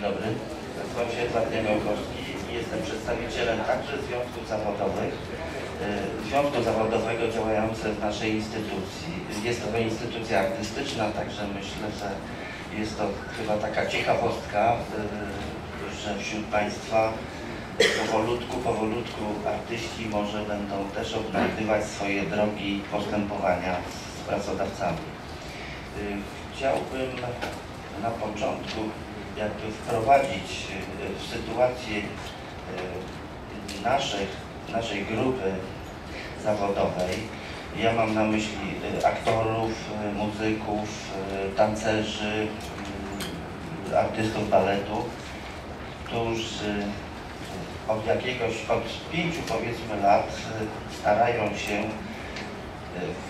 dobry. Nazywam się Edward Niemiałkowski i jestem przedstawicielem także związków zawodowych. y, Związku zawodowego działającego w naszej instytucji. Jest to instytucja artystyczna, także myślę, że jest to chyba taka ciekawostka, y, że wśród Państwa powolutku, powolutku artyści może będą też odnajdywać swoje drogi postępowania z pracodawcami. Y, Chciałbym na początku jakby wprowadzić y, w sytuację y, naszych, naszej grupy zawodowej. Ja mam na myśli y, aktorów, muzyków, tancerzy, y, artystów baletu, którzy od jakiegoś, od pięciu powiedzmy lat starają się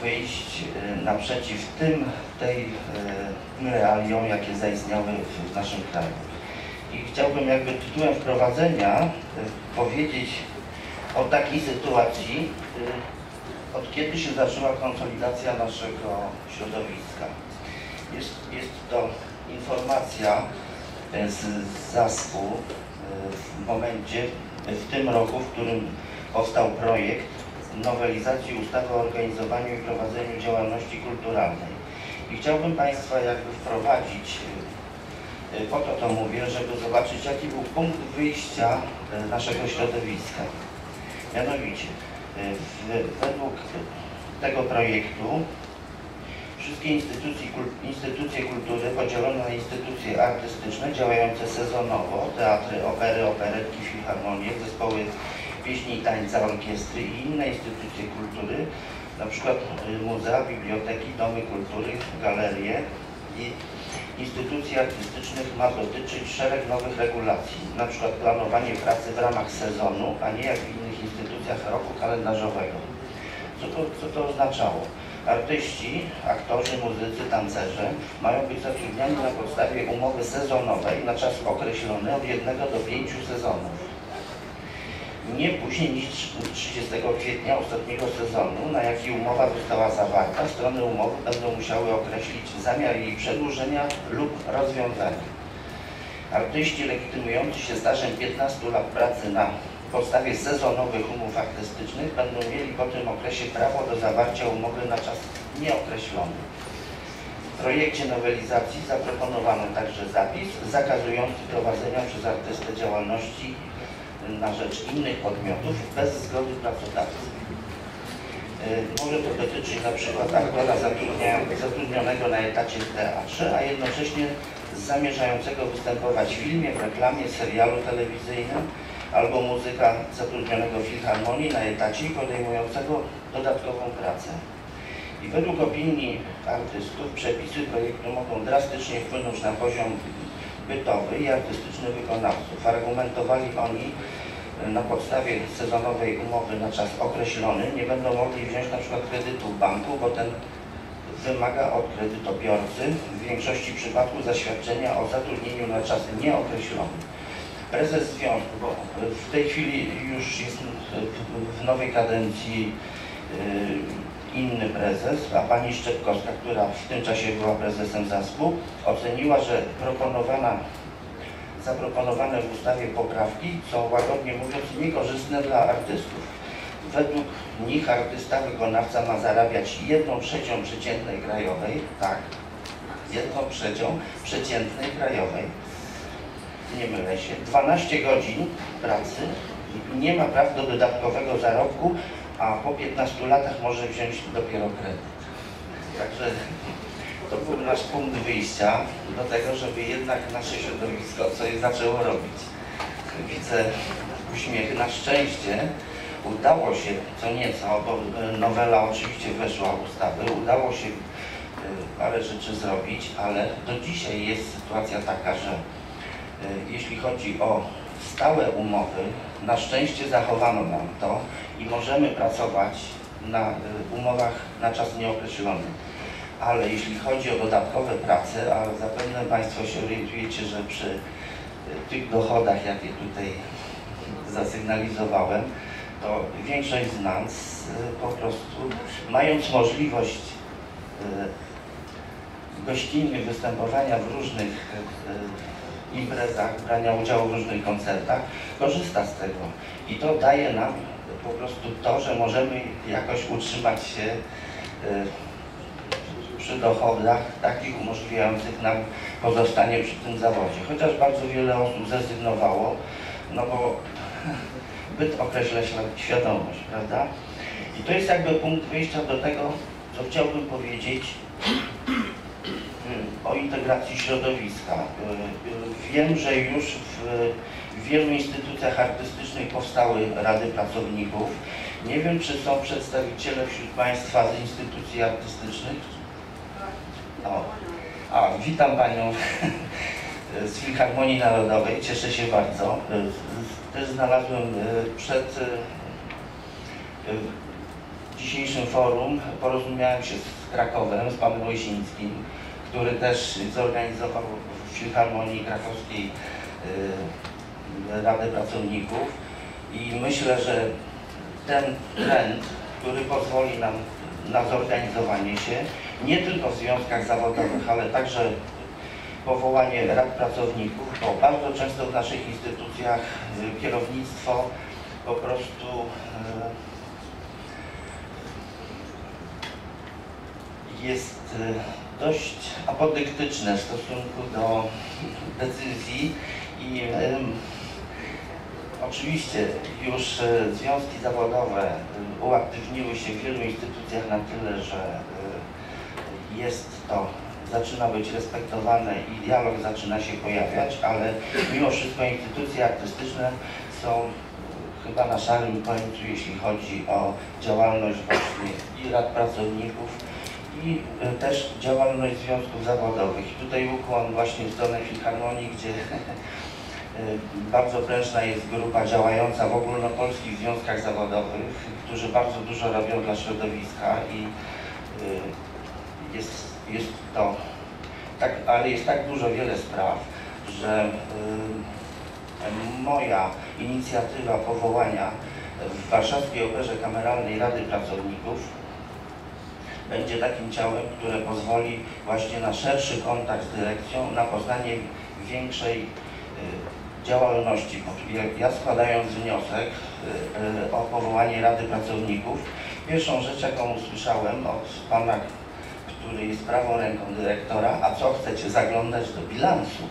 wyjść y, naprzeciw tym, tej y, realiom, jakie zaistniały w- naszym kraju. I chciałbym jakby tytułem wprowadzenia y, powiedzieć o takiej sytuacji, y, od kiedy się zaczęła konsolidacja naszego środowiska. Jest, jest to informacja z ZASP-u w momencie, w tym roku, w którym powstał projekt nowelizacji ustawy o organizowaniu i prowadzeniu działalności kulturalnej. I chciałbym Państwa jakby wprowadzić, y, y, po to to mówię, żeby zobaczyć jaki był punkt wyjścia y, naszego środowiska. Mianowicie, według tego projektu wszystkie instytucje, instytucje kultury podzielono na instytucje artystyczne działające sezonowo, teatry, opery, operetki, filharmonie, zespoły pieśni i tańca, orkiestry i inne instytucje kultury, przykład y, muzea, biblioteki, domy kultury, galerie i instytucji artystycznych ma dotyczyć szereg nowych regulacji, przykład planowanie pracy w ramach sezonu, a nie jak w innych instytucjach roku kalendarzowego. Co to, co to oznaczało? Artyści, aktorzy, muzycy, tancerze mają być zatrudniani na podstawie umowy sezonowej na czas określony od jednego do pięciu sezonów. Nie później niż 30 kwietnia ostatniego sezonu, na jaki umowa została zawarta, strony umowy będą musiały określić zamiar jej przedłużenia lub rozwiązania. Artyści legitymujący się stażem 15 lat pracy na podstawie sezonowych umów artystycznych będą mieli po tym okresie prawo do zawarcia umowy na czas nieokreślony. W projekcie nowelizacji zaproponowano także zapis zakazujący prowadzenia przez artystę działalności na rzecz innych podmiotów bez zgody pracodawcy. Y, Może to dotyczyć na przykład aktora zatrudnionego na etacie w teatrze, a jednocześnie zamierzającego występować w filmie, w reklamie, serialu telewizyjnym, albo muzyka zatrudnionego w filharmonii na etacie i podejmującego dodatkową pracę. I według opinii artystów przepisy projektu mogą drastycznie wpłynąć na poziom bytowy i artystyczny wykonawców. Argumentowali oni e, na podstawie sezonowej umowy na czas określony nie będą mogli wziąć na przykład kredytu w banku, bo ten wymaga od kredytobiorcy w większości przypadków zaświadczenia o zatrudnieniu na czas nieokreślony. Prezes związku, bo w tej chwili już jest w- nowej kadencji y, inny prezes, a pani Szczepkowska, która w tym czasie była prezesem ZASP-u, oceniła, że proponowana, zaproponowane w ustawie poprawki są łagodnie mówiąc niekorzystne dla artystów. Według nich artysta wykonawca ma zarabiać jedną trzecią przeciętnej krajowej, tak, jedną trzecią przeciętnej krajowej, nie mylę się, 12 godzin pracy, nie ma praw do dodatkowego zarobku, a po 15 latach może wziąć dopiero kredyt. Także to był nasz punkt wyjścia do tego, żeby jednak nasze środowisko coś zaczęło robić. Widzę uśmiechy. Na szczęście udało się co nieco, bo e, nowela oczywiście weszła w ustawy, udało się e, parę rzeczy zrobić, ale do dzisiaj jest sytuacja taka, że E, jeśli chodzi o stałe umowy, na szczęście zachowano nam to i możemy pracować na umowach na czas nieokreślony. Ale jeśli chodzi o dodatkowe prace, a zapewne Państwo się orientujecie, że przy e, tych dochodach, jakie tutaj zasygnalizowałem, to większość z nas e, po prostu, mając możliwość e, gościnnie występowania w różnych imprezach, brania udziału w różnych koncertach, korzysta z tego. I to daje nam po prostu to, że możemy jakoś utrzymać się przy dochodach takich umożliwiających nam pozostanie przy tym zawodzie. Chociaż bardzo wiele osób zrezygnowało, no bo byt określa świ- świadomość, prawda? I to jest jakby punkt wyjścia do tego, co chciałbym powiedzieć y, o integracji środowiska. Y, Wiem, że już w wielu instytucjach artystycznych powstały rady pracowników. Nie wiem, czy są przedstawiciele wśród Państwa z instytucji artystycznych. O, a, witam Panią z Filharmonii Narodowej, cieszę się bardzo. Y, Też znalazłem y, przed y, dzisiejszym forum, porozumiałem się z Krakowem, z Panem Łysińskim, który też zorganizował w Filharmonii Krakowskiej Radę Pracowników i myślę, że ten trend, który pozwoli nam na zorganizowanie się, nie tylko w związkach zawodowych, ale także powołanie rad pracowników, bo bardzo często w naszych instytucjach y, kierownictwo po prostu y, jest y, dość apodyktyczne w stosunku do decyzji i Oczywiście już związki zawodowe uaktywniły się w wielu instytucjach na tyle, że jest to, zaczyna być respektowane i dialog zaczyna się pojawiać, ale mimo wszystko instytucje artystyczne są chyba na szarym końcu, jeśli chodzi o działalność właśnie i rad pracowników, i e, też działalność związków zawodowych. Tutaj ukłon właśnie w stronę Filharmonii, gdzie Y, Bardzo prężna jest grupa działająca w ogólnopolskich związkach zawodowych, którzy bardzo dużo robią dla środowiska i y, jest, jest to tak, ale jest tak dużo wiele spraw, że y, moja inicjatywa powołania w Warszawskiej Operze Kameralnej Rady Pracowników będzie takim ciałem, które pozwoli właśnie na szerszy kontakt z dyrekcją, na poznanie większej y, działalności. Ja składając wniosek y, y, o powołanie Rady Pracowników, pierwszą rzecz jaką usłyszałem od pana, który jest prawą ręką dyrektora, a co chcecie zaglądać do bilansu?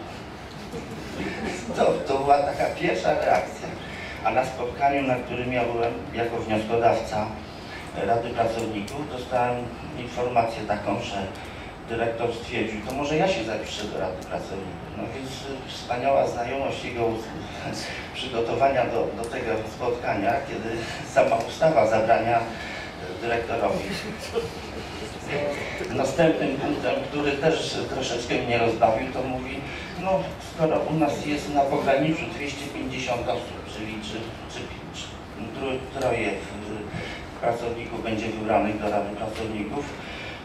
To, to była taka pierwsza reakcja. A na spotkaniu, na którym ja byłem jako wnioskodawca Rady Pracowników, dostałem informację taką, że dyrektor stwierdził, to może ja się zapiszę do Rady Pracowników. No więc y, wspaniała znajomość jego przygotowania do, do tego spotkania, kiedy sama ustawa zabrania dyrektorowi. Następnym punktem, który też troszeczkę mnie rozbawił, to mówi, no skoro u nas jest na pograniczu 250 osób, czyli czy, czy, czy tro- troje pracowników będzie wybranych do Rady Pracowników,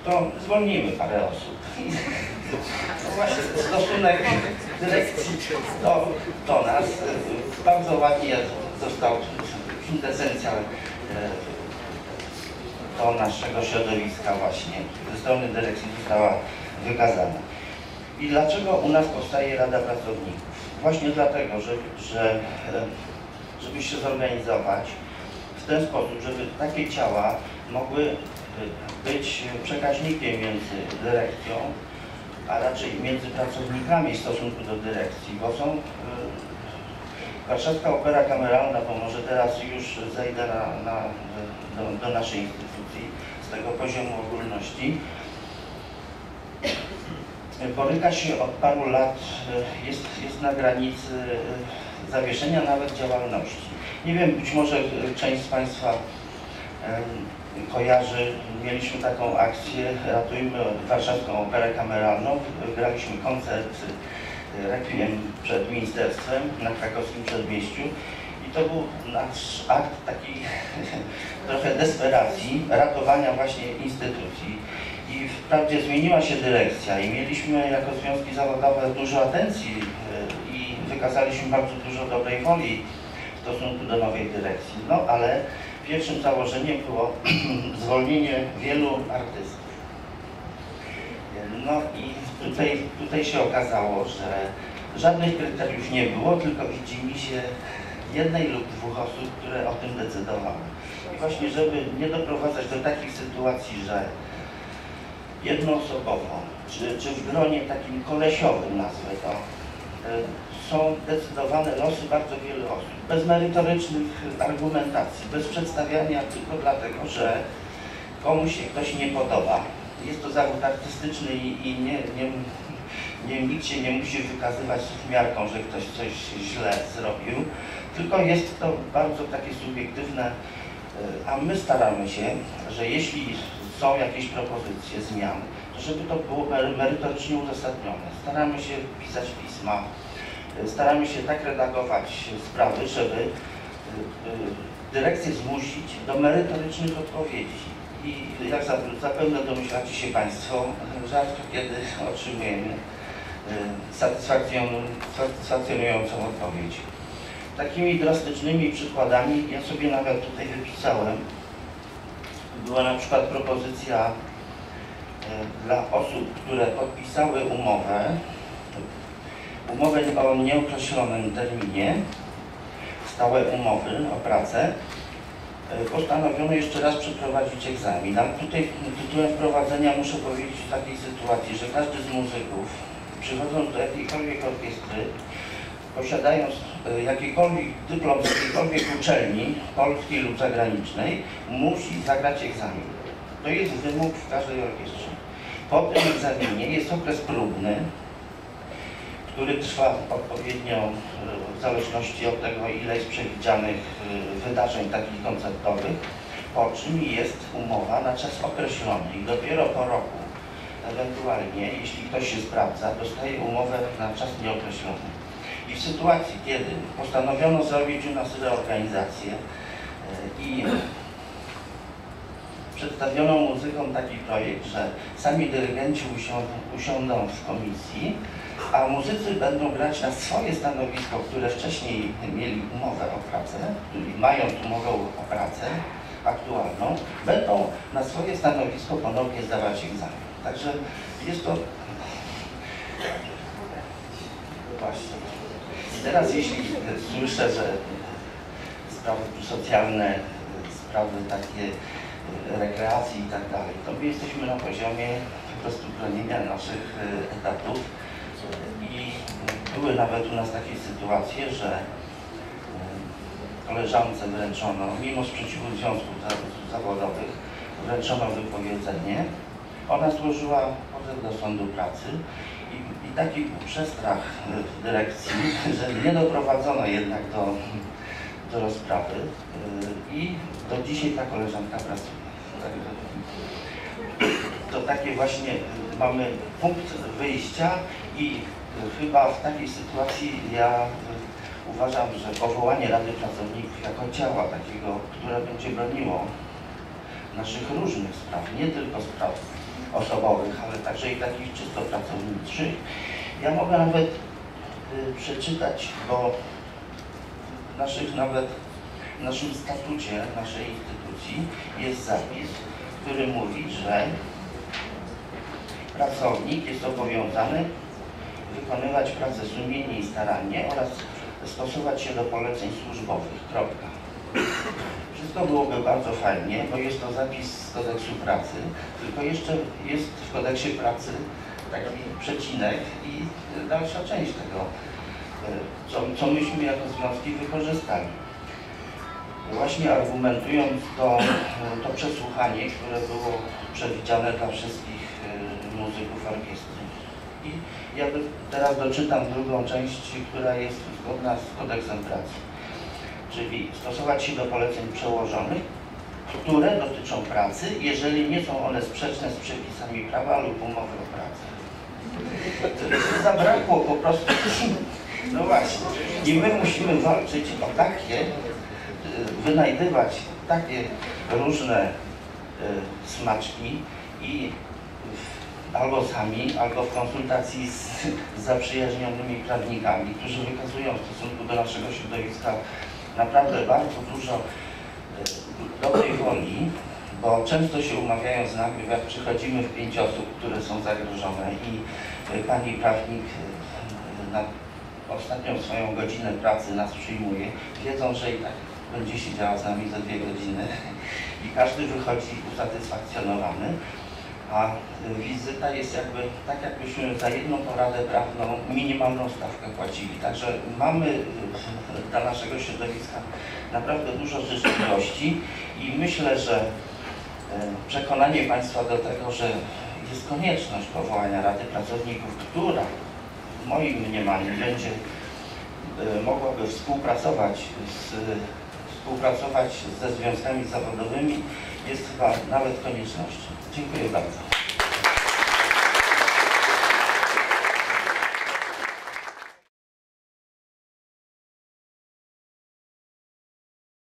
to zwolnimy parę osób. No właśnie stosunek dyrekcji do, do nas y, bardzo ładnie został kwintesencja y, do naszego środowiska właśnie ze strony dyrekcji została wykazana. I dlaczego u nas powstaje Rada Pracowników? Właśnie dlatego, że, że e, żeby się zorganizować w ten sposób, żeby takie ciała mogły e, być przekaźnikiem między dyrekcją, a raczej między pracownikami w stosunku do dyrekcji, bo są e, Warszawska Opera Kameralna, bo może teraz już zejdę na, na, do, do naszej tego poziomu ogólności. Boryka się od paru lat, e, jest, jest na granicy e, zawieszenia nawet działalności. Nie wiem, być może część z Państwa kojarzy, mieliśmy taką akcję Ratujmy Warszawską Operę Kameralną. Graliśmy koncert e, Requiem przed ministerstwem na krakowskim przedmieściu to był nasz akt takiej trochę desperacji, ratowania właśnie instytucji. I wprawdzie zmieniła się dyrekcja i mieliśmy jako związki zawodowe dużo atencji e, i wykazaliśmy bardzo dużo dobrej woli w stosunku do nowej dyrekcji. No ale pierwszym założeniem było zwolnienie wielu artystów. No i tutaj, tutaj się okazało, że Żadnych kryteriów nie było, tylko widzi mi się jednej lub dwóch osób, które o tym decydowały. I właśnie, żeby nie doprowadzać do takich sytuacji, że jednoosobowo, czy, czy w gronie takim kolesiowym, nazwę to, e, są decydowane losy bardzo wielu osób, bez merytorycznych argumentacji, bez przedstawiania tylko dlatego, że komuś się ktoś nie podoba. Jest to zawód artystyczny i, i nie, nie, nie, nikt się nie musi wykazywać miarką, że ktoś coś źle zrobił, tylko jest to bardzo takie subiektywne, e, a my staramy się, że jeśli są jakieś propozycje zmian, to żeby to było mery- merytorycznie uzasadnione. Staramy się pisać pisma, e, staramy się tak redagować sprawy, żeby e, dyrekcję zmusić do merytorycznych odpowiedzi. I jak zap- zapewne domyślacie się Państwo, rzadko kiedy otrzymujemy satysfakcjon- satysfakcjonującą odpowiedź. Takimi drastycznymi przykładami, ja sobie nawet tutaj wypisałem, była na przykład propozycja e, dla osób, które podpisały umowę, umowę o nieokreślonym terminie, stałe umowy o pracę, e, postanowiono jeszcze raz przeprowadzić egzamin. Ale tutaj tytułem wprowadzenia muszę powiedzieć w takiej sytuacji, że każdy z muzyków, przychodząc do jakiejkolwiek orkiestry, posiadając e, jakikolwiek dyplom z jakiejkolwiek uczelni, polskiej lub zagranicznej, musi zagrać egzamin. To jest wymóg w każdej orkiestrze. Po tym egzaminie jest okres próbny, który trwa odpowiednio e, w zależności od tego, ile jest przewidzianych e, wydarzeń takich koncertowych, po czym jest umowa na czas określony i dopiero po roku, ewentualnie, jeśli ktoś się sprawdza, dostaje umowę na czas nieokreślony. I w sytuacji, kiedy postanowiono zrobić u nas reorganizację e, i przedstawiono muzykom taki projekt, że sami dyrygenci usiądą, usiądą w komisji, a muzycy będą grać na swoje stanowisko, które wcześniej mieli umowę o pracę, czyli mając umowę o pracę aktualną, będą na swoje stanowisko ponownie zdawać egzamin. Także jest to właśnie. Teraz jeśli słyszę, że sprawy socjalne, sprawy takie e, rekreacji i tak dalej, to my jesteśmy na poziomie po prostu naszych e, etatów i były nawet u nas takie sytuacje, że e, koleżance wręczono, mimo sprzeciwu związków za- zawodowych, wręczono wypowiedzenie. Ona złożyła pozew do sądu pracy i, i taki przestrach dyrekcji, że nie doprowadzono jednak do, do rozprawy e, i do dzisiaj ta koleżanka pracuje. To takie właśnie mamy punkt wyjścia i chyba w takiej sytuacji ja uważam, że powołanie Rady Pracowników jako ciała takiego, które będzie broniło naszych różnych spraw, nie tylko spraw osobowych, ale także i takich czysto pracowniczych. Ja mogę nawet y, przeczytać, bo w naszych nawet w naszym statucie naszej instytucji jest zapis, który mówi, że pracownik jest zobowiązany wykonywać pracę sumiennie i starannie oraz stosować się do poleceń służbowych. Kropka. Wszystko byłoby bardzo fajnie, bo jest to zapis z kodeksu pracy, tylko jeszcze jest w kodeksie pracy taki przecinek i dalsza część tego, e, co, co myśmy jako związki wykorzystali. Właśnie argumentując to, to przesłuchanie, które było przewidziane dla wszystkich e, muzyków orkiestry. I ja teraz doczytam drugą część, która jest zgodna z kodeksem pracy czyli stosować się do poleceń przełożonych, które dotyczą pracy, jeżeli nie są one sprzeczne z przepisami prawa lub umowy o pracę. To Zabrakło po prostu, no właśnie, i my musimy walczyć o takie, y, wynajdywać takie różne y, smaczki i albo sami, albo w konsultacji z zaprzyjaźnionymi prawnikami, którzy wykazują w stosunku do naszego środowiska naprawdę bardzo dużo e, dobrej woli, bo często się umawiają z nami, jak przychodzimy w pięć osób, które są zagrożone i e, pani prawnik e, na ostatnią swoją godzinę pracy nas przyjmuje, wiedzą, że i tak będzie siedziała z nami za dwie godziny i każdy wychodzi usatysfakcjonowany. A y, wizyta jest jakby tak, jakbyśmy za jedną poradę prawną minimalną stawkę płacili. Także mamy y, dla naszego środowiska naprawdę dużo życzliwości i myślę, że y, przekonanie Państwa do tego, że jest konieczność powołania Rady Pracowników, która w moim mniemaniu będzie mogłaby współpracować z, współpracować ze związkami zawodowymi jest chyba nawet koniecznością. Dziękuję bardzo.